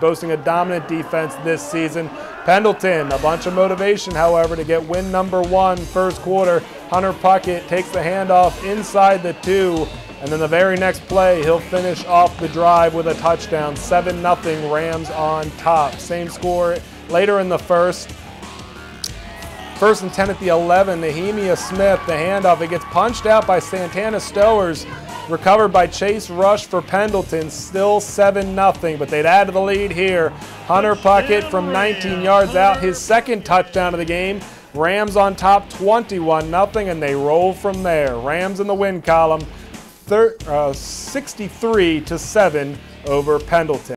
boasting a dominant defense this season. Pendleton, a bunch of motivation, however, to get win number one first quarter. Hunter Puckett takes the handoff inside the two, and then the very next play, he'll finish off the drive with a touchdown. 7-0 Rams on top. Same score later in the first. First and 10 at the 11, Nehemiah Smith, the handoff. It gets punched out by Santana Stowers. Recovered by Chase Rush for Pendleton, still 7-0, but they'd add to the lead here. Hunter Puckett from 19 yards out, his second touchdown of the game. Rams on top 21-0, and they roll from there. Rams in the win column, uh, 63 to 7 over Pendleton.